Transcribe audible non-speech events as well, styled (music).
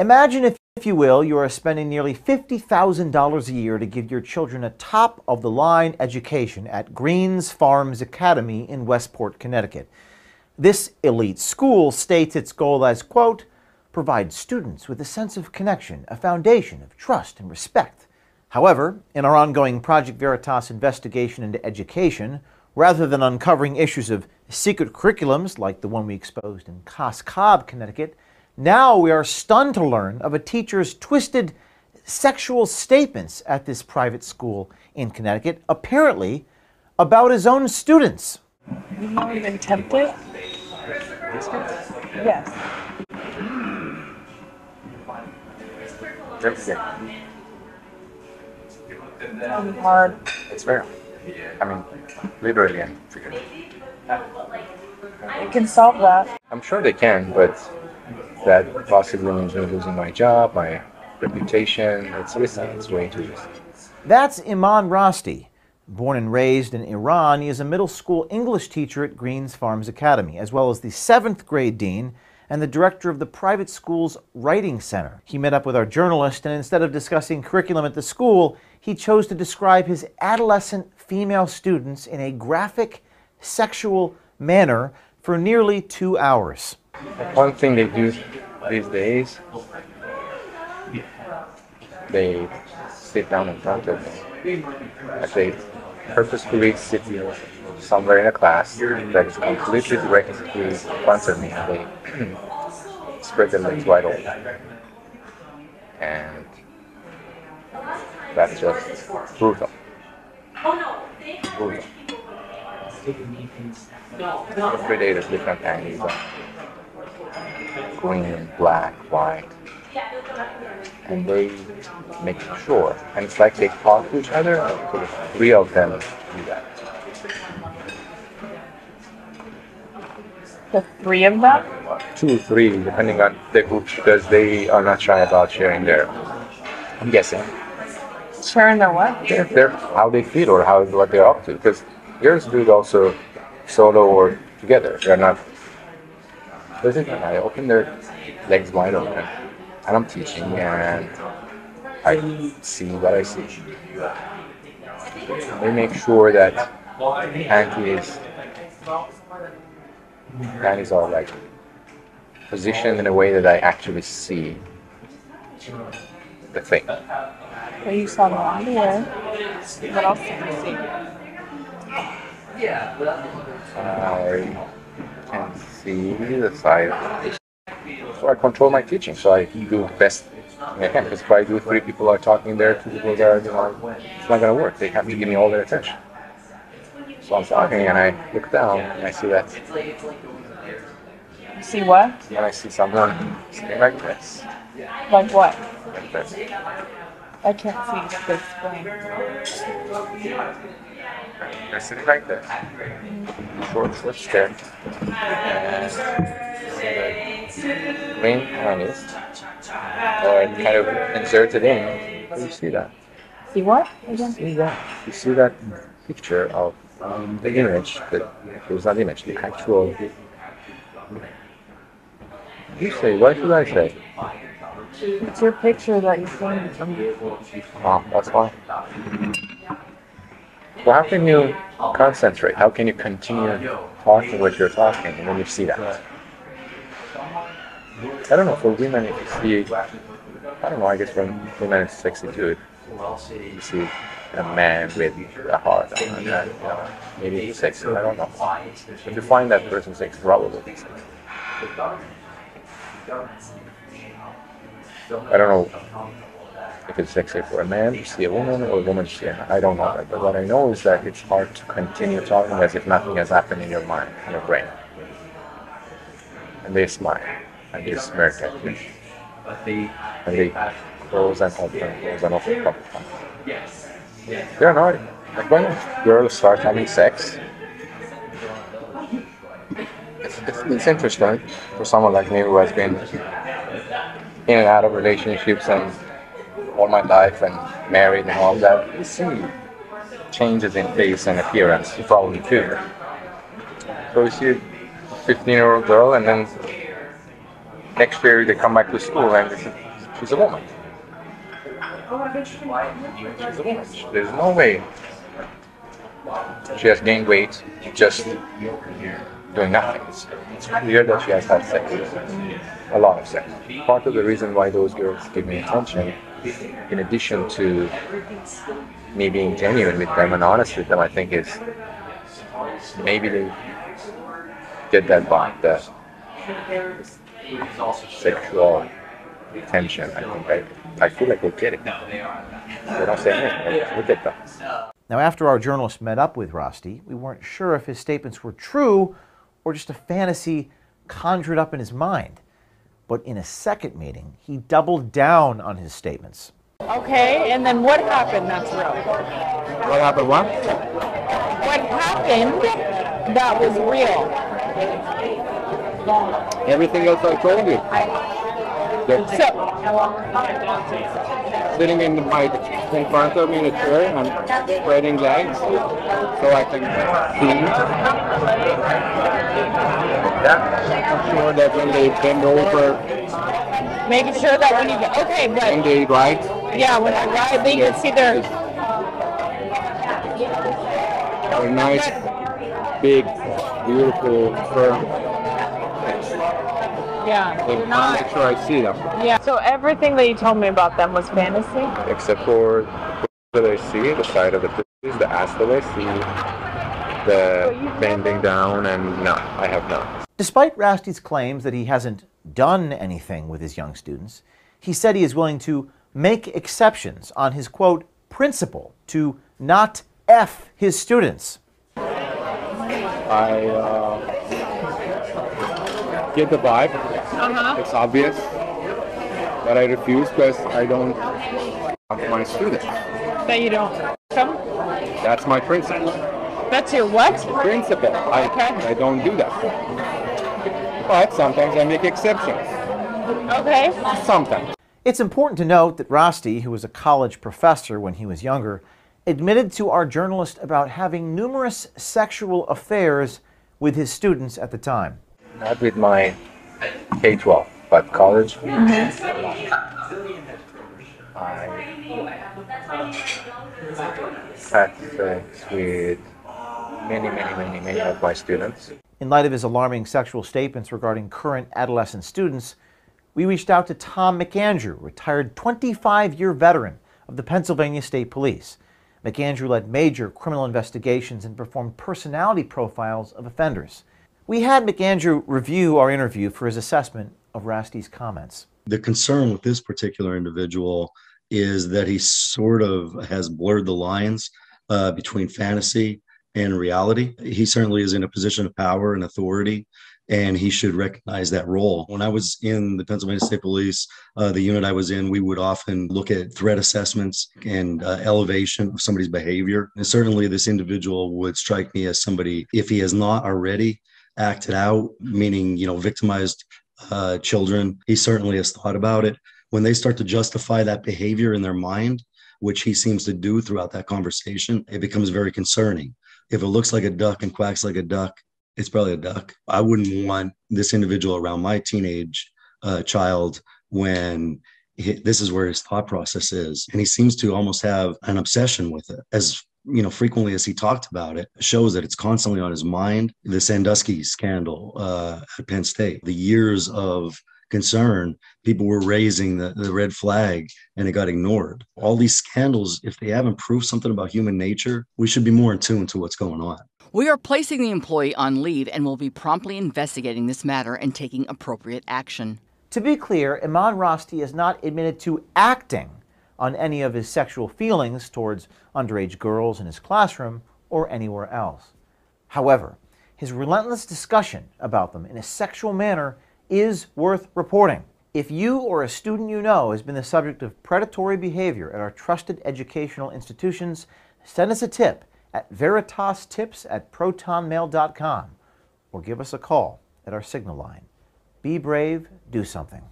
Imagine, if, if you will, you are spending nearly $50,000 a year to give your children a top of the line education at Greens Farms Academy in Westport, Connecticut. This elite school states its goal as, quote, provide students with a sense of connection, a foundation of trust and respect. However, in our ongoing Project Veritas investigation into education, rather than uncovering issues of secret curriculums like the one we exposed in Cos Cob, Connecticut, now we are stunned to learn of a teacher's twisted sexual statements at this private school in Connecticut, apparently about his own students. You've not even tempted? Yes. Everything. Tell hard. It's fair. I mean, literally and figuratively. You can solve that. I'm sure they can, but that possibly means me losing my job, my reputation. It's risky. It's way too risky. That's Iman Rasti. Born and raised in Iran, he is a middle school English teacher at Greens Farms Academy, as well as the seventh grade dean and the director of the private school's Writing Center. He met up with our journalist, and instead of discussing curriculum at the school, he chose to describe his adolescent female students in a graphic, sexual manner for nearly two hours. One thing they do these days, they sit down in front of me. Like they purposefully sit somewhere in a class that is completely directly in front of me and they (clears throat) spread their legs wide open. And that's just brutal. Brutal. Every day there's different on green, black, white. And they make sure. And it's like they talk to each other, so the three of them do that. The three of them? Two, three, depending on the group, because they are not shy about sharing their, I'm guessing, Sharing their what? their, their how they feel or how what they're up to. Because girls do it also solo or together. They're not. There's it. I open their legs wide open, and I'm teaching, and I see what I see. They make sure that panties panties are like positioned in a way that I actually see the thing. Well, you saw the underwear. What else did you see? I can the side. So I control my teaching, so I do the best thing I can. Because if I do three people are talking there, two people there, you know, it's not gonna work. They have to give me all their attention. So I'm talking and I look down and I see that. You see what? And I see someone sitting like this. Like what? Like this. I can't see. To explain. They're sitting like this. Short short skirt. And the green panties are kind of inserted in. Do You see that? See what? Again? see that. You see that picture of um, the image, the, it was not image, the actual. You say, what should I say? It's your picture that you're showing from Oh, that's fine. Well, how can you concentrate? How can you continue talking what you're talking when you see that? I don't know, for women, if you see, I don't know, I guess for women it's sexy too. You see a man with a heart on and that, you know, maybe it's sexy, I don't know. If you find that person sexy, probably sexy. I don't know if it's sexy for a man to see a woman or a woman to see a man. I don't know that. But what I know is that it's hard to continue talking as if nothing has happened in your mind, in your brain. And they smile and they smirk at you. And they close and open, close and open times. They're annoying. Like when girls start having sex, it's, it's, it's interesting for someone like me who has been in and out of relationships and all my life and married and all that. You see changes in face and appearance. You probably too. So you see a 15 year old girl and then next year they come back to school and She's a woman. She's a woman. There's no way she has gained weight just doing nothing. It's clear that she has had sex, a lot of sex. Part of the reason why those girls give me attention, in addition to me being genuine with them and honest with them, I think is maybe they get that vibe, that sexual tension. I think I, I feel like they get it. They don't say anything. Look at them. Now, after our journalist met up with Rasti, we weren't sure if his statements were true or just a fantasy conjured up in his mind. But in a second meeting, he doubled down on his statements. Okay, and then what happened that's real? What happened? What? What happened that was real? Everything else I told you. So, sitting in my in front of me in a chair and spreading legs so I can see. Yeah. Sure that when they bend over making sure that when you get, okay, and but they ride, yeah, when I ride, then you can see their, a nice, big, beautiful, firm. yeah, They they're not, make sure I see them. yeah. So everything that you told me about them was fantasy? Except for that I see, the side of the titties, the ass that I see, the bending down, and no, I have not. Despite Rasti's claims that he hasn't done anything with his young students, he said he is willing to make exceptions on his quote principle to not F his students. I uh, get the vibe. Uh-huh. It's obvious, but I refuse because I don't want my students. That you don't come? That's my principle. That's your what? Principle. I Okay. I don't do that. But sometimes I make exceptions. Okay. Sometimes. It's important to note that Rasti, who was a college professor when he was younger, admitted to our journalist about having numerous sexual affairs with his students at the time. Not with my K-12, but college. Mm-hmm. I had sex with many, many, many, many of my students. In light of his alarming sexual statements regarding current adolescent students, we reached out to Tom McAndrew, retired 25 year veteran of the Pennsylvania State Police. McAndrew led major criminal investigations and performed personality profiles of offenders. We had McAndrew review our interview for his assessment of Rasti's comments. The concern with this particular individual is that he sort of has blurred the lines uh, between fantasy and reality. He certainly is in a position of power and authority, and he should recognize that role. When I was in the Pennsylvania State Police, uh, the unit I was in, we would often look at threat assessments and uh, elevation of somebody's behavior. And certainly, this individual would strike me as somebody, if he has not already acted out, meaning, you know, victimized uh, children, he certainly has thought about it. When they start to justify that behavior in their mind, which he seems to do throughout that conversation, it becomes very concerning. If it looks like a duck and quacks like a duck, it's probably a duck. I wouldn't want this individual around my teenage uh, child when he, this is where his thought process is. And he seems to almost have an obsession with it. As you know, frequently as he talked about it, shows that it's constantly on his mind. The Sandusky scandal uh, at Penn State, the years of concern, people were raising the, the red flag and it got ignored. All these scandals, if they haven't proved something about human nature, we should be more in tune to what's going on. We are placing the employee on leave and will be promptly investigating this matter and taking appropriate action. To be clear, Iman Rasti has not admitted to acting on any of his sexual feelings towards underage girls in his classroom or anywhere else. However, his relentless discussion about them in a sexual manner is worth reporting. If you or a student you know has been the subject of predatory behavior at our trusted educational institutions, send us a tip at veritastips at protonmail.com or give us a call at our signal line. Be brave, do something.